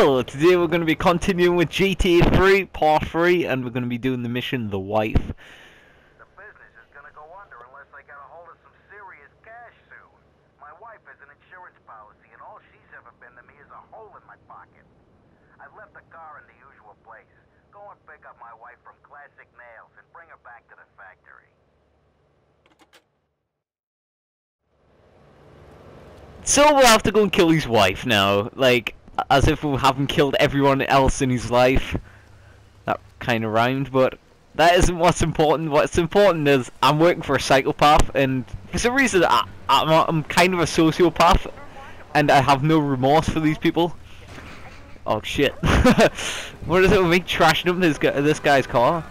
Today we're going to be continuing with GTA 3, Part 3, and we're going to be doing the mission The Wife. The business is gonna go under unless I get a hold of some serious cash soon. My wife has an insurance policy, and all she's ever been to me is a hole in my pocket. I've left the car in the usual place. Go and pick up my wife from Classic Nails and bring her back to the factory. So we'll have to go and kill his wife now, like, as if we haven't killed everyone else in his life. That kind of rhymed, but that isn't what's important. What's important is I'm working for a psychopath, and for some reason I, I'm, I'm kind of a sociopath, and I have no remorse for these people. Oh shit! what is it with me trashing up this guy, this guy's car?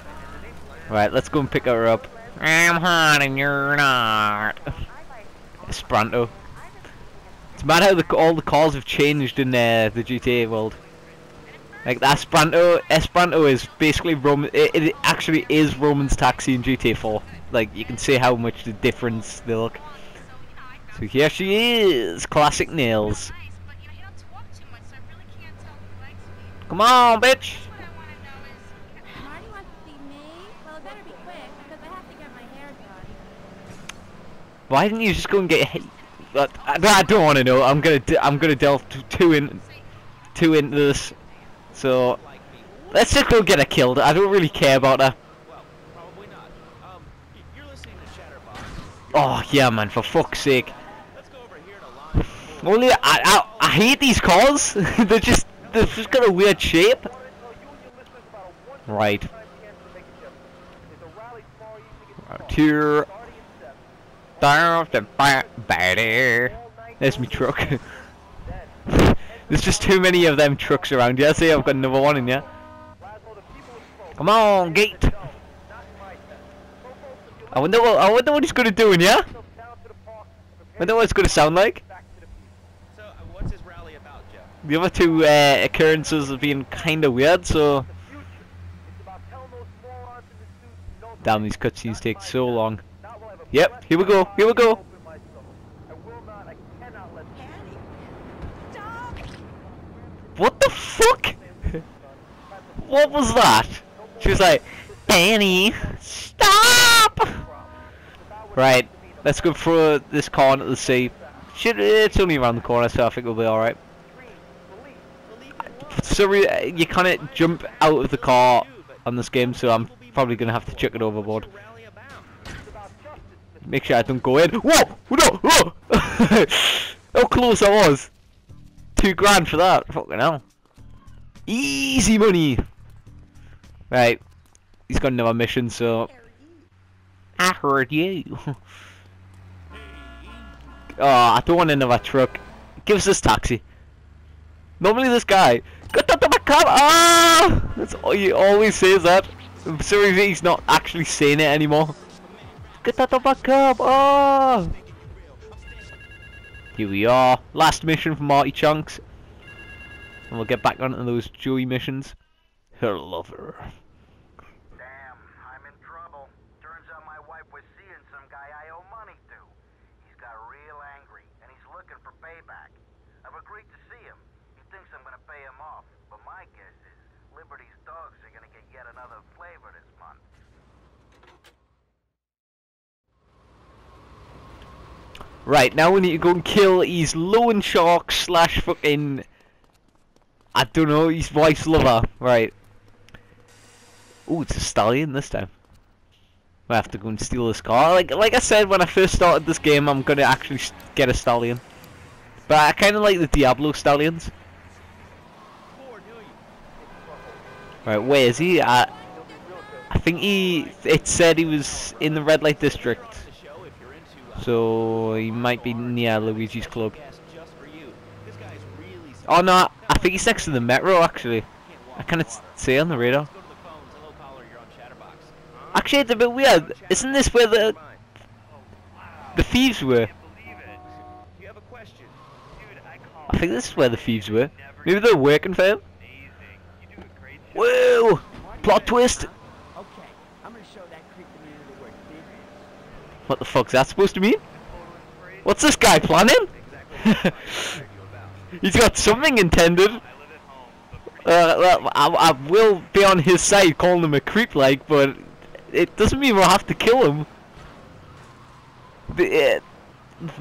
Right, let's go and pick her up. I'm hot and you're not. Esperanto. It's mad how the, all the cars have changed in uh, the GTA world. Like the Esperanto, Esperanto is basically Roman. It, it actually is Roman's taxi in GTA 4. Like you can see how much the difference they look. So here she is, classic nails. Come on, bitch. Why didn't you just go and get? But I, don't want to know. I'm gonna I'm gonna delve too in too into this. So let's just go get her killed. I don't really care about her. Oh yeah, man. For fuck's sake. Only I I, I hate these cars. they're just they've just got a weird shape. Right. Out here. Down the back, baddie. There's me truck. There's just too many of them trucks around. Yeah, see, I've got another one in here. Come on, gate. I wonder what I wonder what he's gonna do in here. I wonder what it's gonna sound like. So, what's his rally about, Jeff? The other two uh, occurrences have been kind of weird, so damn these cutscenes take so long. Yep, here we go, here we go. What the fuck? What was that? She was like, Danny, stop! Right, let's go throw this car into the sea. It's only around the corner, so I think we'll be alright. So you can't jump out of the car on this game, so I'm probably gonna have to chuck it overboard. Make sure I don't go in. Whoa! No! Whoa! How close I was! Two grand for that. Fucking hell. Easy money. Right. He's got another mission, so I heard you. oh, I don't want another truck. Give us this taxi. Normally this guy. Get out of my car! Ah! That's he always says that. I'm sorry he's not actually saying it anymore. Get out of my cab! Oh! Here we are. Last mission for Marty Chonks. And we'll get back onto those Joey missions. Her lover. Damn, I'm in trouble. Turns out my wife was seeing some guy I owe money to. He's got real angry, and he's looking for payback. I've agreed to see him. He thinks I'm gonna pay him off, but my guess is Liberty's dogs are gonna get yet another flavor this Right, now we need to go and kill his loan shark slash fucking... I don't know, his wife's lover. Right. Ooh, it's a stallion this time. I have to go and steal this car. Like, like I said when I first started this game, I'm gonna actually get a stallion. But I kind of like the Diablo stallions. Right, where is he? I, I think he. It said he was in the red light district, The show if you're into uh, so he might be near Luigi's club. podcast just for you. This guy's really Oh no, I think he's next to the metro actually. I can't far. see on the radar. Let's go to the phones. Hello, caller. You're on Chatterbox. Actually, it's a bit weird. Isn't this where the the thieves were? believe it. You have a question. Dude, I think this is where the thieves were. Maybe they're working for him. Amazing. You do a great job. Whoa! Plot twist. Okay, I'm gonna show that creep the meaning of the word big. What the fuck's that supposed to mean? What's this guy planning? He's got something intended. Uh, well, I, I will be on his side calling him a creep like, but it doesn't mean we'll have to kill him. The, uh,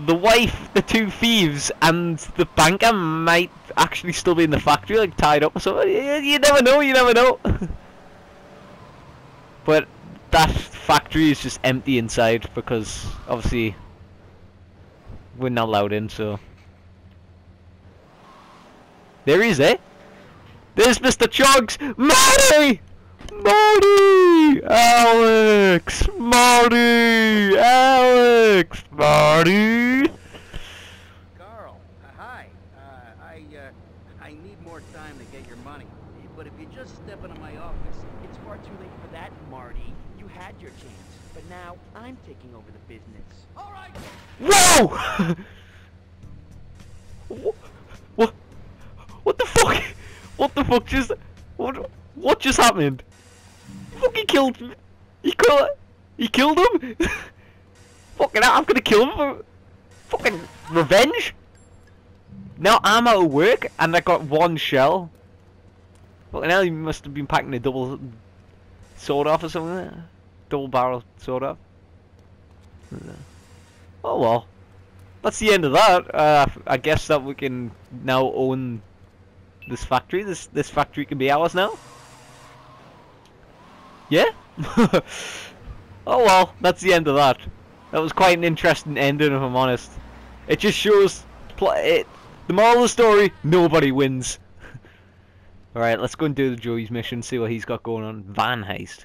the wife, the two thieves, and the banker might actually still be in the factory, like tied up or something. You, you never know, you never know. but that factory is just empty inside because obviously we're not allowed in, so. There he is, eh? There's Mr. Chonks! Marty! Marty! Alex! Marty! Alex! Marty! Carl, uh, hi. Uh, I, uh, I need more time to get your money. But if you just step into my office, it's far too late for that, Marty. You had your chance. But now I'm taking over the business. All right. Whoa! what, what? What the fuck? What the fuck just? What? What just happened? Fucking killed. me. He killed. He killed him. fucking hell, I'm gonna kill him for fucking revenge. Now I'm out of work and I got one shell. Fucking hell, he must have been packing a double sword off or something. Double barrel sort of. Oh well. That's the end of that. Uh, I guess that we can now own this factory. This this factory can be ours now. Yeah? oh well, that's the end of that. That was quite an interesting ending if I'm honest. It just shows it the moral of the story, nobody wins. Alright, let's go and do the Joey's mission, see what he's got going on. Van heist.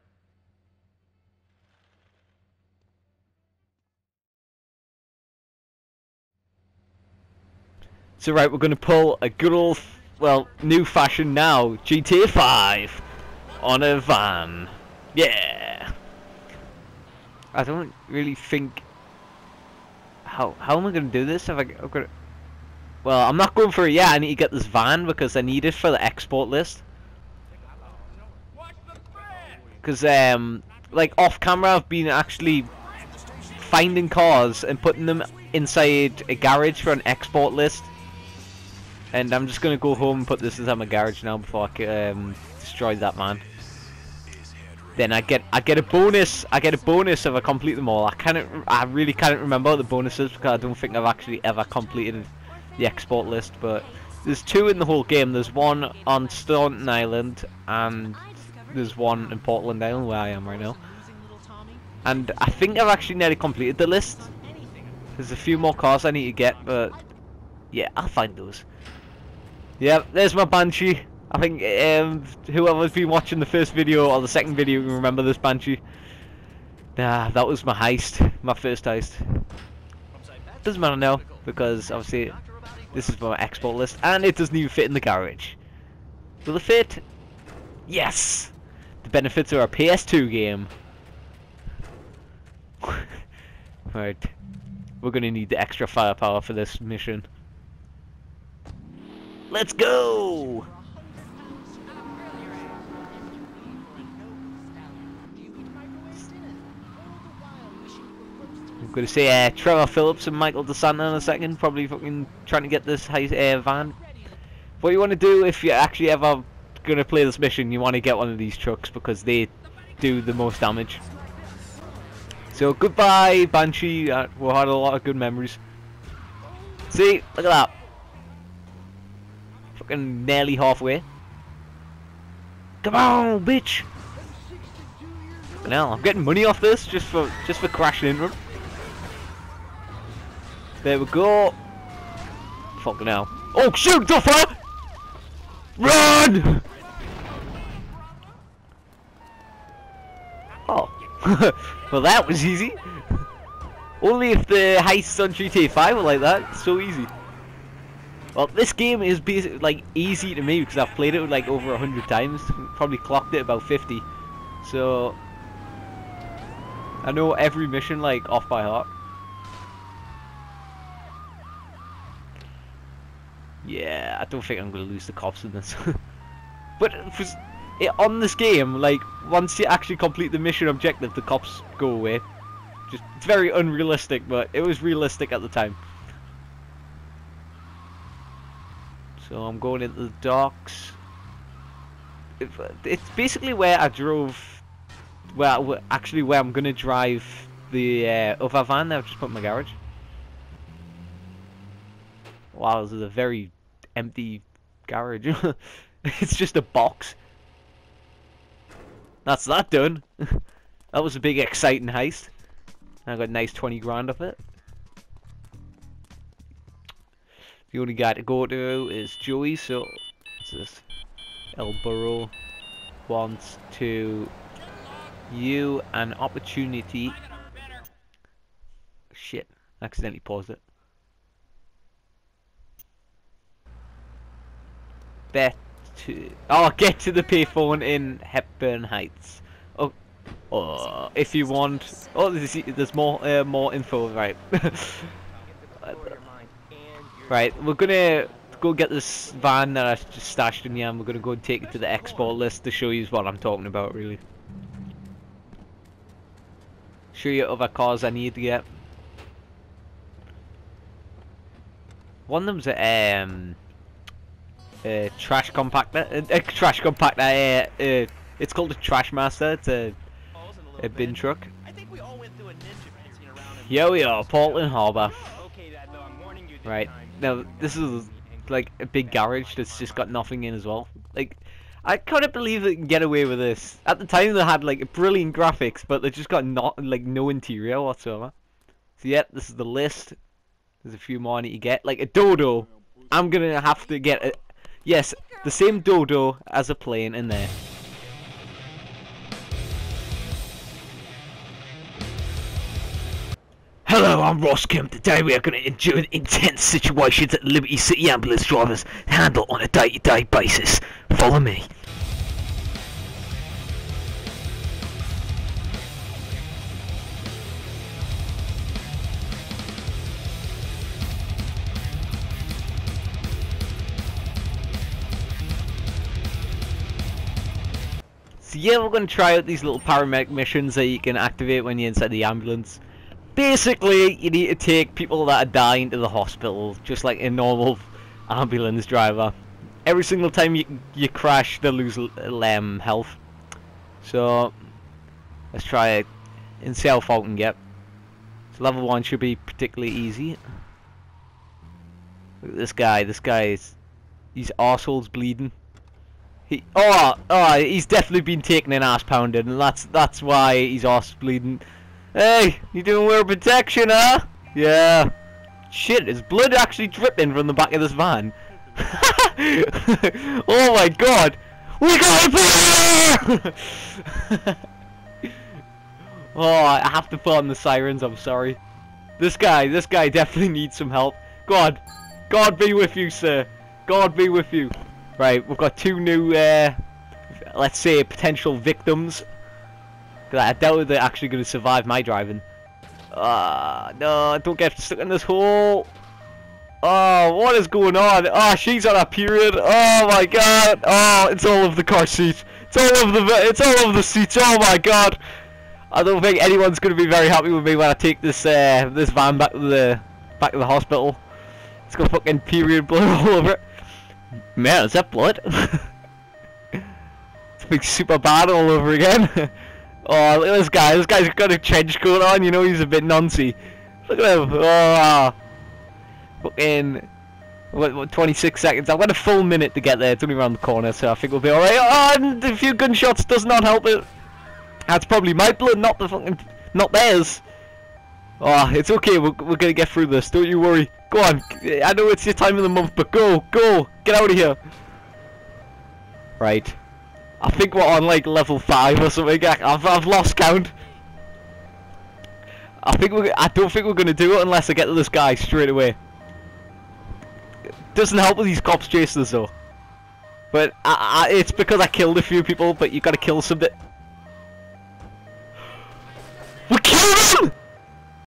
So right, we're gonna pull a good old, well, new fashion now, GTA 5 on a van. Yeah. I don't really think. How how am I gonna do this? If I I'm gonna. Well, I'm not going for it yet. I need to get this van because I need it for the export list. Because um, like off camera, I've been actually finding cars and putting them inside a garage for an export list. And I'm just gonna go home and put this inside my garage now before I um, destroy that man. Then I get I get a bonus. I get a bonus if I complete them all. I can't. I really can't remember the bonuses because I don't think I've actually ever completed the export list. But there's two in the whole game. There's one on Staunton Island and there's one in Portland Island where I am right now. And I think I've actually nearly completed the list. There's a few more cars I need to get, but yeah, I'll find those. Yeah, there's my Banshee. I think um, whoever's been watching the first video or the second video can remember this Banshee. Nah, that was my heist, my first heist. Doesn't matter now, because obviously this is my export list, and it doesn't even fit in the garage. Will it fit? Yes! The benefits of a PS2 game. right. We're gonna need the extra firepower for this mission. Let's go! I'm gonna say uh, Trevor Phillips and Michael DeSanta in a second, probably fucking trying to get this high, uh, van. What you want to do if you're actually ever gonna play this mission, you want to get one of these trucks because they do the most damage. So goodbye, Banshee. Uh, we had a lot of good memories. See, look at that. Fucking nearly halfway. Come on, bitch. Now I'm getting money off this just for just for crashing into them. There we go. Fucking hell. Oh, shoot, Duffer! Run! Oh. well, that was easy. Only if the heists on GTA 5 were like that. It's so easy. Well, this game is basically like easy to me because I've played it like over a hundred times. Probably clocked it about 50. So, I know every mission like off by heart. Yeah, I don't think I'm gonna lose the cops in this. but for, it, on this game, like once you actually complete the mission objective, the cops go away. Just it's very unrealistic, but it was realistic at the time. So I'm going into the docks. It's basically where I drove. Well, actually, where I'm gonna drive the uh, other van that I've just put in my garage. Wow, this is a very empty garage. it's just a box. That's that done. that was a big exciting heist. I got a nice 20 grand of it. The only guy to go to is Joey, so what's this? El Burro wants to you an opportunity. Shit, accidentally paused it. Bet to oh get to the payphone in Hepburn Heights. Oh, oh if you want. Oh, there's, there's more uh, more info right. Right, we're gonna go get this van that I just stashed in here and we're gonna go and take it to the export list to show you what I'm talking about really. Show you other cars I need to get. One of them's a um a trash compactor, a, a trash compactor. It's called a trash master. It's a a bin truck. Here we are, Portland Harbour. Right. Now, this is like a big garage that's just got nothing in as well. Like, I couldn't believe they can get away with this. At the time, they had like brilliant graphics, but they just got not like no interior whatsoever. So yeah, this is the list. There's a few more I need to get. Like a dodo. I'm gonna have to get a yes, the same dodo as a plane in there. I'm Ross Kemp. Today we are going to endure intense situations that Liberty City ambulance drivers handle on a day-to-day basis. Follow me. So yeah, we're going to try out these little paramedic missions that you can activate when you're inside the ambulance. Basically, you need to take people that are dying to the hospital, just like a normal ambulance driver. Every single time you you crash, they lose um, health. So let's try it and see how far we can get. So level one should be particularly easy. Look at this guy. This guy is his arsehole's bleeding. He oh oh he's definitely been taking an ass pounded, and that's that's why he's arse bleeding. Hey, you doing wear protection, huh? Yeah. Shit, is blood actually dripping from the back of this van? oh my god! We got a fire! oh, I have to put on the sirens, I'm sorry. This guy, this guy definitely needs some help. God, God be with you, sir. God be with you. Right, we've got two new, uh, let's say, potential victims. 'Cause I doubt they're actually going to survive my driving. Ah, no, don't get stuck in this hole. Oh, what is going on? Oh, she's on a period. Oh my god. Oh, it's all over the car seat. It's all over the it's all over the seats. Oh my god. I don't think anyone's going to be very happy with me when I take this uh, this van back to the back to the hospital. It's got fucking period blood all over it. Man, is that blood? it's big super bad all over again. oh, look at this guy. This guy's got a trench coat on. You know he's a bit noncy. Look at him. Oh, fucking. What, what, 26 seconds. I've got a full minute to get there. It's only around the corner, so I think we'll be alright. Oh, and a few gunshots does not help it. That's probably my blood, not the fucking, not theirs. Oh, it's okay. We're, we're gonna get through this. Don't you worry. Go on. I know it's your time of the month, but go, go, get out of here. Right. I think we're on like level five or something. I've I've lost count. I think we. I don't think we're gonna do it unless I get to this guy straight away. Doesn't help with these cops chasing us though. But I, I, it's because I killed a few people. But you gotta kill some bit. We killed on!